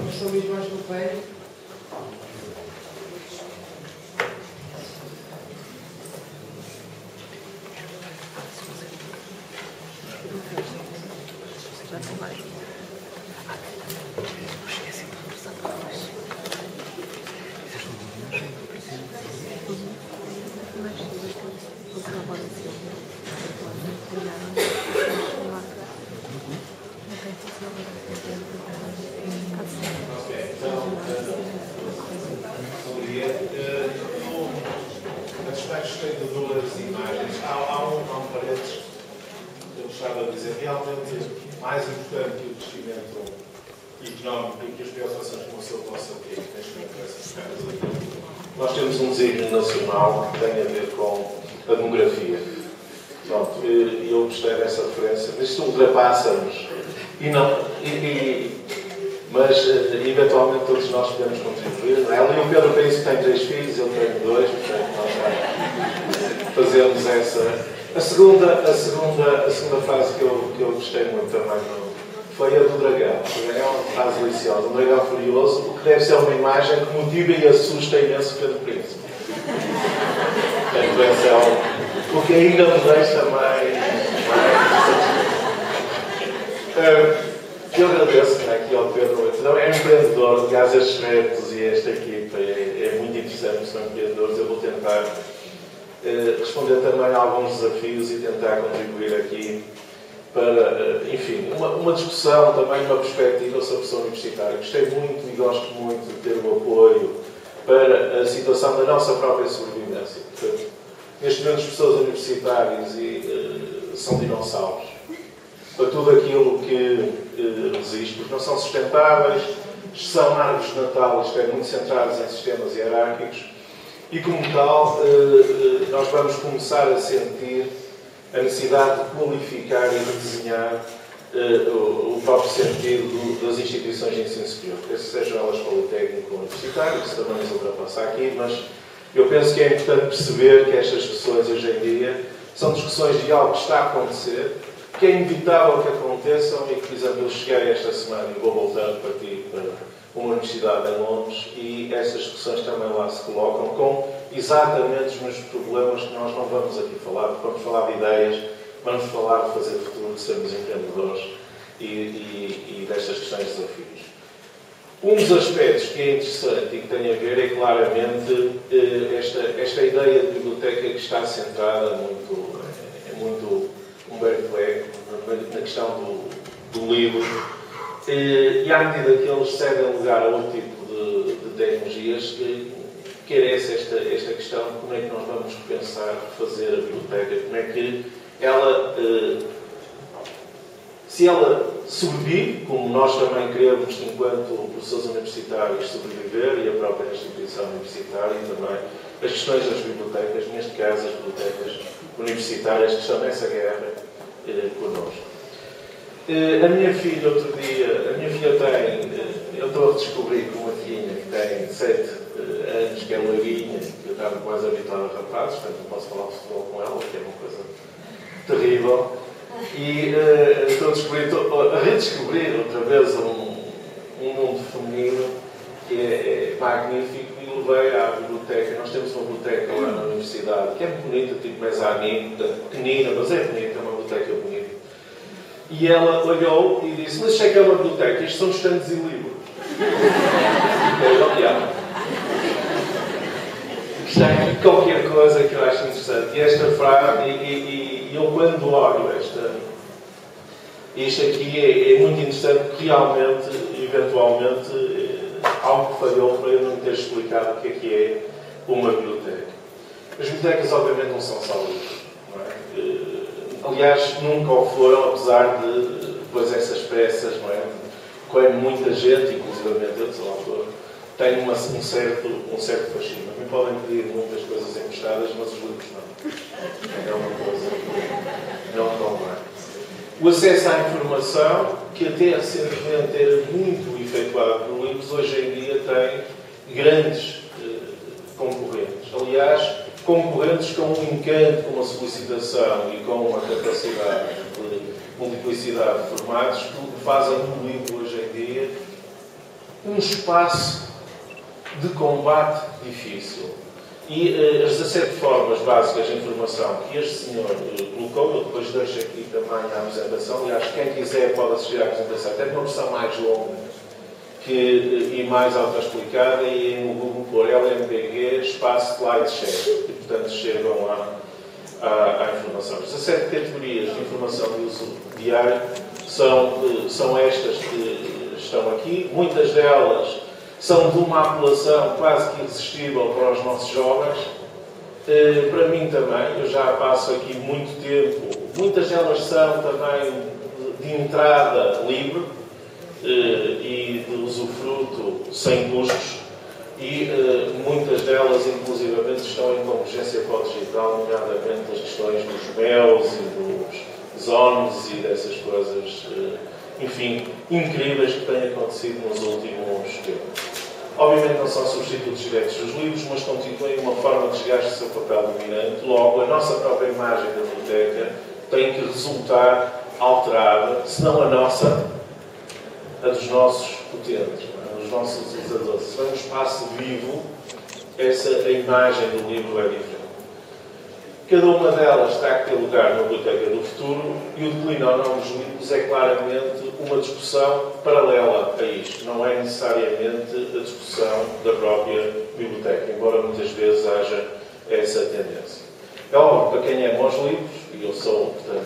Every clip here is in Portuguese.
Professor Luís Vaz do Pé. De duas imagens. Há, há, um, há um parênteses que eu gostava de dizer. Realmente, mais importante que o crescimento económico e que as preocupações com o seu possa ter neste. Nós temos um desígnio nacional que tem a ver com a demografia. Pronto, e eu gostei dessa referência. Isto ultrapassa-nos. E não, e, e, mas eh, eventualmente todos nós podemos contribuir. Não é? Ali o Pedro Príncipe tem três filhos, eu tenho dois, portanto fazemos essa. A segunda, a segunda, a segunda frase que eu, que eu gostei muito também foi a do dragão. O dragão é uma frase deliciosa. Um dragão furioso, o que deve ser uma imagem que motiva e assusta imenso o Pedro Príncipe. Portanto, esse é o, o que ainda me deixa mais. mais Uh, eu agradeço né, aqui ao Pedro. Não, é um empreendedor, aliás, estes netos e esta equipa é, é muito interessante, são empreendedores. Eu vou tentar responder também a alguns desafios e tentar contribuir aqui para, uh, enfim, uma, uma, discussão, também uma perspectiva. Eu sou professor universitário, gostei muito e gosto muito de ter o apoio para a situação da nossa própria sobrevivência. Portanto, neste momento, as pessoas universitárias e, são dinossauros para tudo aquilo que eh, resiste, porque não são sustentáveis, são árvores de Natal, isto é, muito centradas em sistemas hierárquicos, e como tal, eh, nós vamos começar a sentir a necessidade de qualificar e redesenhar eh, o próprio sentido das instituições de ensino superior, sejam elas politécnico ou universitário, isso também nos ultrapassa aqui, mas eu penso que é importante perceber que estas discussões hoje em dia são discussões de algo que está a acontecer, que é inevitável que aconteçam e que, por exemplo, cheguei esta semana e vou voltar para aqui para uma universidade em Londres e essas discussões também lá se colocam com exatamente os mesmos problemas que nós não vamos aqui falar, vamos falar de ideias, vamos falar de fazer futuro, de sermos empreendedores e, e, e destas questões de desafios. Um dos aspectos que é interessante e que tem a ver é claramente eh, esta, esta ideia de biblioteca que está centrada muito, é muito Humberto Eco, na questão do, do livro, e, e à medida que eles cedem lugar a outro tipo de, de tecnologias, que essa esta, esta questão de como é que nós vamos pensar fazer a biblioteca, como é que ela, eh, se ela sobrevive, como nós também queremos, enquanto professores universitários, sobreviver, e a própria instituição universitária, e também as questões das bibliotecas, neste caso as bibliotecas universitárias que estão nessa guerra eh, connosco. Eh, a minha filha, outro dia, a minha filha tem, eh, eu estou a descobrir com uma filhinha que tem 7 eh, anos, que é laguinha, que eu estava quase habituado a rapazes, portanto não posso falar futebol com ela, que é uma coisa terrível. E uh, estou a descobrir, estou a redescobrir outra vez um, um mundo feminino que é, é magnífico e levei à biblioteca. Nós temos uma biblioteca lá na universidade que é bonita, tipo mezanino, pequenina, mas é bonita, é uma biblioteca bonita. E ela olhou e disse: Mas sei que é uma biblioteca, isto são estantes e livros. Fiquei Isto é qualquer coisa que eu acho interessante. E esta frase, e, e, e eu quando olho esta. Isto aqui é, é muito interessante porque realmente, eventualmente, algo que falhou para eu não ter explicado o que é que é uma biblioteca. As bibliotecas, obviamente, não são só livros. Aliás, nunca o foram, apesar de depois essas peças, não é? Com muita gente, inclusivamente eu, sou autor, tem uma, um, certo, um certo fascínio. Me podem pedir muitas coisas emprestadas, mas os livros não. É uma coisa que não convém. O acesso à informação, que até recentemente era muito efetuado por livros, hoje em dia tem grandes eh, concorrentes. Aliás, com um encanto, com uma solicitação e com uma capacidade de multiplicidade de formatos que fazem do livro hoje em dia um espaço de combate difícil. E uh, as 17 formas básicas de informação que este senhor uh, colocou, eu depois deixo aqui também a apresentação. Aliás, quem quiser pode assistir à apresentação. Tem uma versão mais longa que, uh, e mais auto-explicada e no Google por espaço slideshare. E, portanto, chegam à, à, à informação. As 17 categorias de informação de uso diário são, são estas que estão aqui. Muitas delas são de uma apelação quase que irresistível para os nossos jovens. Eh, para mim também, eu já passo aqui muito tempo. Muitas delas são também de entrada livre eh, e de usufruto sem custos. E eh, muitas delas, inclusivamente, estão em convergência com o digital, nomeadamente as questões dos MELs e dos zones e dessas coisas enfim, incríveis que têm acontecido nos últimos tempos. Obviamente não são substitutos diretos dos livros, mas constituem uma forma de desgaste do seu papel dominante. Logo, a nossa própria imagem da biblioteca tem que resultar alterada, se não a nossa, a dos nossos utentes, é? dos nossos utilizadores. Se for um espaço vivo, essa a imagem do livro é diferente. Cada uma delas está a ter lugar na Biblioteca do Futuro e o declínio ou não dos livros é claramente uma discussão paralela a isto. Não é necessariamente a discussão da própria biblioteca, embora muitas vezes haja essa tendência. É óbvio, para quem é bons livros, e eu sou, portanto,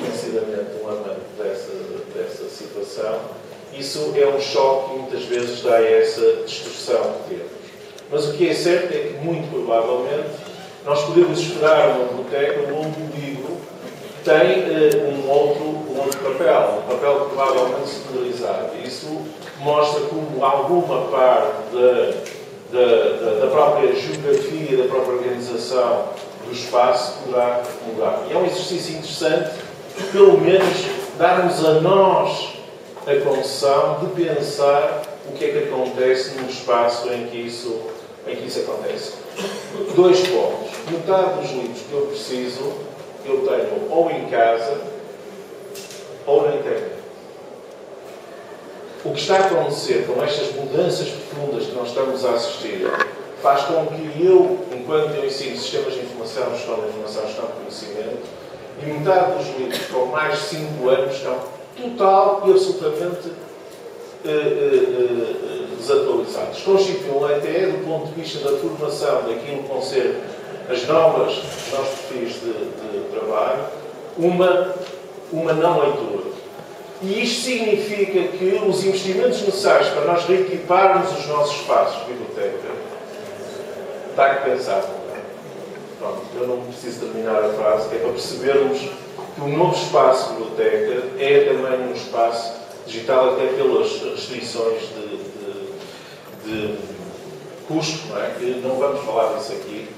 conhecidamente um amante dessa, dessa situação, isso é um choque e muitas vezes dá essa distorção que temos. Mas o que é certo é que, muito provavelmente, nós podemos esperar uma biblioteca onde o livro tem uh, um, outro, um outro papel, um papel provavelmente secularizado. Isso mostra como alguma parte da, da, da, própria geografia, da própria organização do espaço poderá mudar. E é um exercício interessante, pelo menos, darmos a nós a concessão de pensar o que é que acontece num espaço em que isso, em que isso acontece. Dois pontos. Metade dos livros que eu preciso, eu tenho ou em casa ou na internet. O que está a acontecer com estas mudanças profundas que nós estamos a assistir faz com que eu, enquanto eu ensino sistemas de informação, gestão de informação, gestão de conhecimento, e metade dos livros com mais de 5 anos estão total e absolutamente uh, uh, uh, desatualizados. Constituem até, do ponto de vista da formação daquilo que vão ser as novas, os novos perfis de, de trabalho, uma, uma não leitura. E isto significa que os investimentos necessários para nós reequiparmos os nossos espaços de biblioteca está que pensar. Pronto, eu não preciso terminar a frase, que é para percebermos que o novo espaço de biblioteca é também um espaço digital, até pelas restrições de de custo, não é? que não vamos falar disso aqui.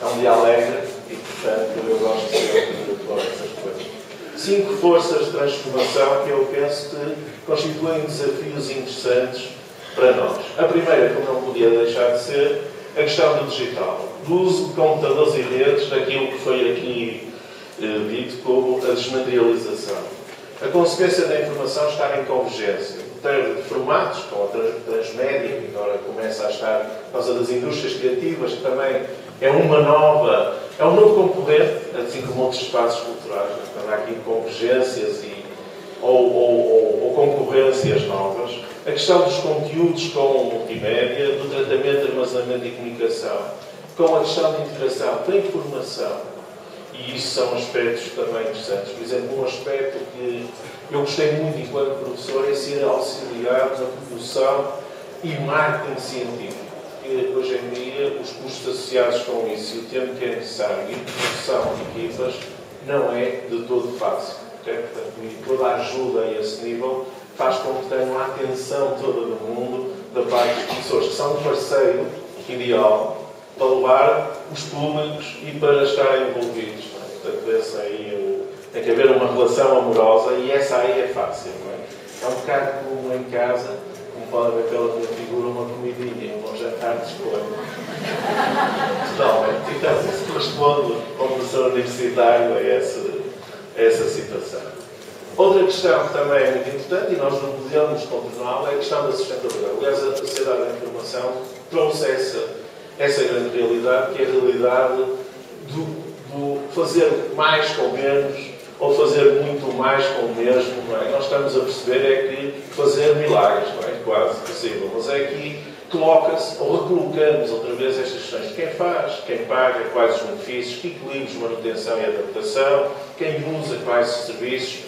É um dia alegre e, portanto, eu gosto de falar essas coisas. Cinco forças de transformação que eu penso que constituem desafios interessantes para nós. A primeira, como não podia deixar de ser, a questão do digital, do uso de computadores e redes, daquilo que foi aqui dito como a desmaterialização. A consequência da informação está em convergência de formatos, com a Transmédia, que agora começa a estar por causa das indústrias criativas, que também é uma nova, é um novo concorrente, assim como outros espaços culturais. Então, há aqui convergências e, ou, ou, ou, ou concorrências novas. A questão dos conteúdos com multimédia, do tratamento, armazenamento e comunicação, com a questão de integração da informação e isso são aspectos também interessantes. Por exemplo, um aspecto que eu gostei muito enquanto professor é ser auxiliar na produção e marketing científico. Porque hoje em dia os custos associados com isso e o tempo que é necessário e produção de equipas não é de todo fácil. Okay? Portanto, e toda a ajuda a esse nível faz com que tenham a atenção toda do mundo da parte das pessoas que são um parceiro ideal para levar os públicos e para estarem envolvidos. É? Portanto, esse aí tem que haver uma relação amorosa e essa aí é fácil. É? é um bocado como em casa, como pode ver pela minha figura, uma comidinha, um jantar de escolha. Totalmente. Então, isso corresponde ao professor universitário a essa, a essa situação. Outra questão que também é muito importante, e nós não podemos contorná-la, é a questão da sustentabilidade. Aliás, a Sociedade da Informação trouxe essa, essa grande realidade, que é a realidade do, do fazer mais com menos, ou fazer muito mais com o mesmo. Não é? Nós estamos a perceber é que fazer milagres não é quase possível, mas é que coloca-se, ou recolocamos outra vez estas questões. Quem faz, quem paga, quais os benefícios, que equilíbrios manutenção e adaptação, quem usa, quais os serviços,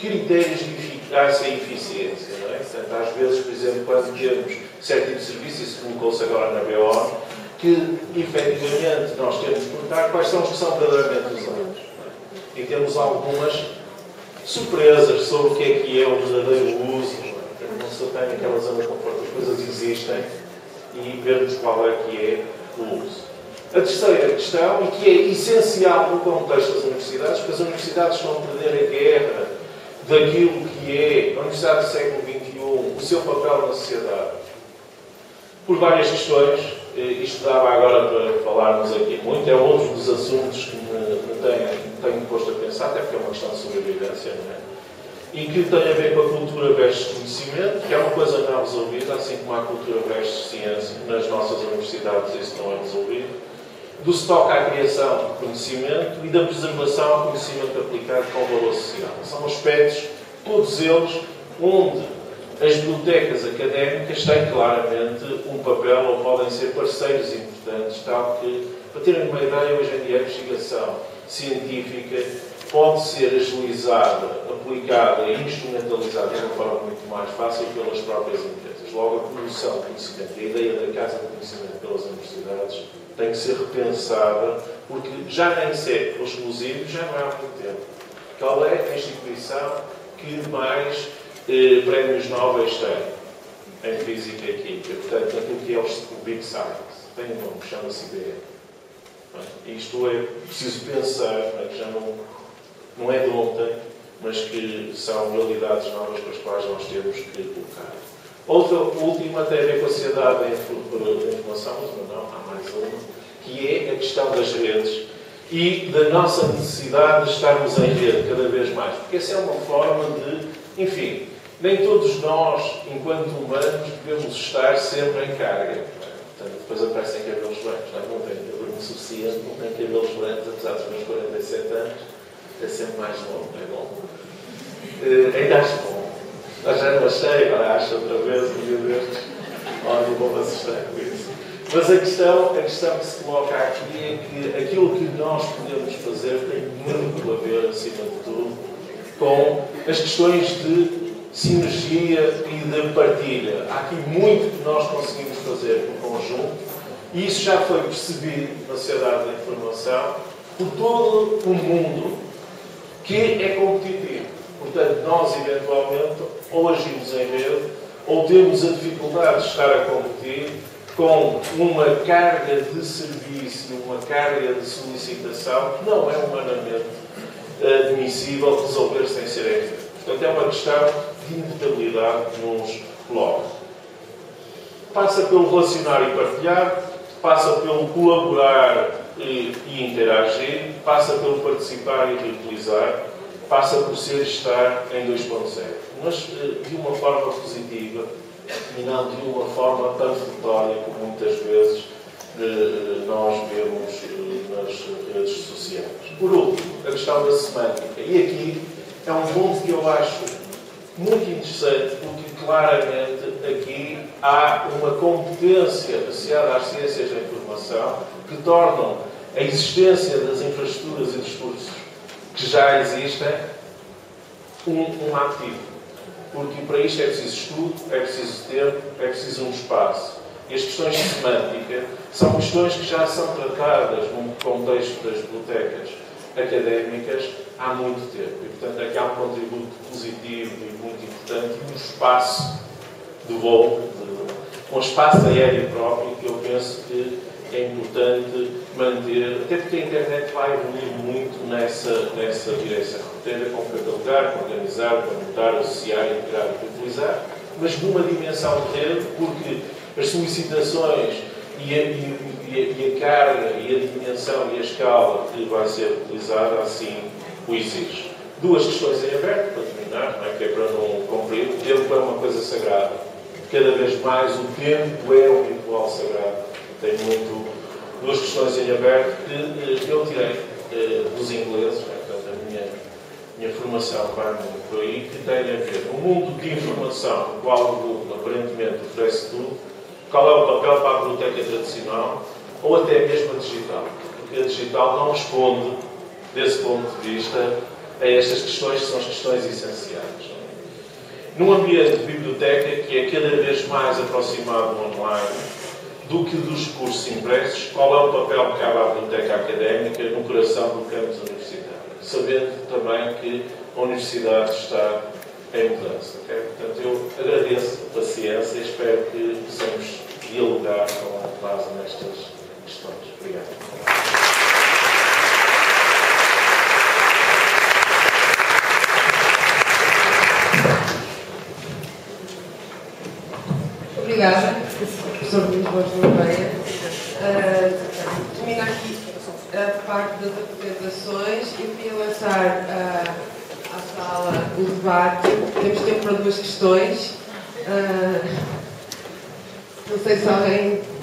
critérios de eficácia e eficiência. Não é? Portanto, às vezes, por exemplo, quando temos certo tipo de serviço, isso colocou-se agora na BO, que efetivamente nós temos que perguntar quais são os que são verdadeiramente usados. É? E temos algumas surpresas sobre o que é que é o verdadeiro uso. Não se tem aquela zona de conforto, as coisas existem e vermos qual é que é o uso. A terceira questão, e que é essencial no contexto das universidades, porque as universidades estão a perder a guerra daquilo que é a Universidade do século XXI, o seu papel na sociedade. Por várias questões, isto dava agora para falarmos aqui muito, é outro dos assuntos que me, me, tenho, me tenho posto a pensar, até porque é uma questão de sobrevivência, não é? e que tem a ver com a cultura versus conhecimento, que é uma coisa não resolvida, assim como a cultura versus ciência. Nas nossas universidades isso não é resolvido. Do estoque à criação de conhecimento e da preservação ao conhecimento aplicado com valor social. São aspectos, todos eles, onde as bibliotecas académicas têm claramente um papel ou podem ser parceiros importantes, tal que, para terem uma ideia, hoje em dia a investigação científica pode ser agilizada, aplicada e instrumentalizada de uma forma muito mais fácil pelas próprias empresas. Logo, a produção de conhecimento a ideia da Casa do Conhecimento pelas universidades tem que ser repensada, porque já nem ser exclusivo, já não há muito tempo. Qual é a instituição que mais eh, prémios Nobel tem em Física e Química? Portanto, naquilo que é o Big Science. Tem um nome, chama-se IBM. Isto é preciso pensar, que já não não é de ontem, mas que são realidades novas com as quais nós temos que colocar. Outra última tem a ver com a da informação, mas não, há mais uma, que é a questão das redes e da nossa necessidade de estarmos em rede cada vez mais. Porque essa é uma forma de, enfim, nem todos nós, enquanto humanos, devemos estar sempre em carga. Portanto, depois aparecem cabelos brancos, não, é? não tenho cabelo suficiente, não tenho cabelos brancos, apesar dos meus 47 anos é sempre mais não é bom? Uh, ainda acho bom. Mas já não achei, agora acho outra vez, dia destes. Olha, vou-me assustar com isso. Mas a questão, a questão que se coloca aqui é que aquilo que nós podemos fazer tem muito a ver, acima de tudo, com as questões de sinergia e de partilha. Há aqui muito que nós conseguimos fazer em conjunto e isso já foi percebido na sociedade da informação por todo o mundo que é competitivo. Portanto, nós, eventualmente, ou agimos em rede, ou temos a dificuldade de estar a competir com uma carga de serviço, uma carga de solicitação que não é humanamente admissível resolver sem ser rede. Portanto, é uma questão de inevitabilidade que nos coloca. Passa pelo relacionar e partilhar, passa pelo colaborar e, e interagir, passa pelo participar e reutilizar, passa por ser estar em 2.0. Mas eh, de uma forma positiva e não de uma forma panfletória como muitas vezes eh, nós vemos nas redes sociais. Por último, a questão da semântica. E aqui é um ponto que eu acho muito interessante, porque claramente aqui há uma competência associada às ciências da informação que tornam a existência das infraestruturas e discursos que já existem um, um ativo. Porque para isto é preciso estudo, é preciso tempo, é preciso um espaço. E as questões de semântica são questões que já são tratadas no contexto das bibliotecas académicas há muito tempo. E, portanto, aqui há um contributo positivo e muito importante e um espaço de voo, de, um espaço aéreo próprio que eu penso que é importante manter, até porque a internet vai evoluir muito nessa, nessa direção. Tem a ver com catalogar, com organizar, com montar, associar, integrar e utilizar, mas numa dimensão de rede, porque as solicitações e a, e, e, a, carga e a dimensão e a escala que vai ser utilizada assim o exige. Duas questões em aberto, para terminar, não é? que é para não cumprir. O tempo é uma coisa sagrada. Cada vez mais o tempo é um ritual sagrado. Tem muito. Duas questões em aberto que eh, eu tirei eh, dos ingleses, né? portanto, a minha, minha formação vai muito por aí, que tem a ver. Um mundo de informação, no qual o Google aparentemente oferece tudo, qual é o papel para a biblioteca tradicional ou até mesmo a digital? Porque a digital não responde, desse ponto de vista, a estas questões que são as questões essenciais. Num ambiente de biblioteca que é cada vez mais aproximado online do que dos cursos impressos, qual é o papel que cabe à biblioteca académica no coração do campus universitário? Sabendo também que a universidade está em mudança. Okay? Portanto, eu agradeço a paciência e espero que possamos dialogar com base nestas questões. Obrigado. Obrigada, professor Luís Borges Loureia. Uh, termina aqui a parte das apresentações. Eu queria lançar uh, à sala o debate. Temos tempo para duas questões. Uh, não sei se alguém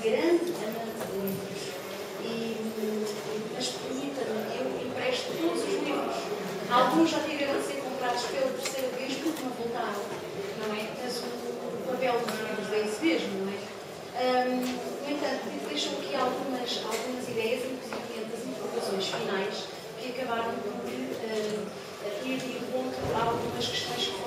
grande amante de livros E, mas permita-me, eu empresto todos os livros. Alguns já tiveram a ser comprados pelo terceiro vez porque não voltaram, não é? Mas o, o papel dos livros é isso mesmo, não é? Um, no entanto, deixo aqui algumas, algumas ideias, inclusive as informações finais, que acabaram por uh, ir de encontro a algumas questões que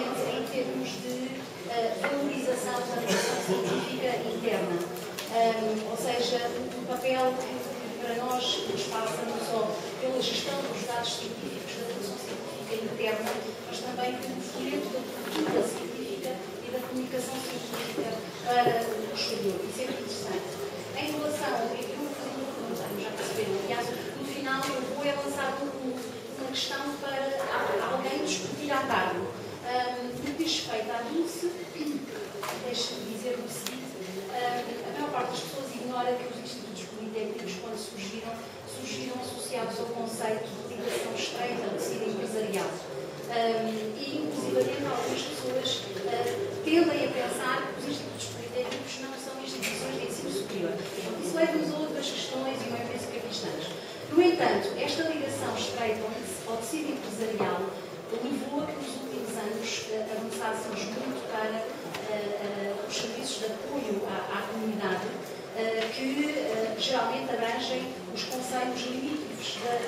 em termos de eh, valorização da produção científica interna. Um, ou seja, o papel que para nós nos passa não só pela gestão dos dados científicos da produção científica interna, mas também pelo fomento da cultura científica e da comunicação científica para o exterior. Isso é interessante. Em relação a que eu perguntei, já perceberam, aliás, no final eu vou é lançar um, uma questão para alguém discutir à tarde falar disso, deixe-me dizer o seguinte, ah, a maior parte das pessoas ignora que os institutos politécnicos, quando surgiram, surgiram associados ao conceito de ligação estreita ao tecido empresarial. Ah, e, inclusivamente, algumas pessoas ah, tendem a pensar que os institutos politécnicos não são instituições de ensino superior. Isso leva-nos a outras questões e não é penso que aqui estamos. No entanto, esta ligação estreita ao tecido empresarial levou a que nos temos eh, muito para eh, eh, os serviços de apoio à, à comunidade, que geralmente abrangem os conselhos limites da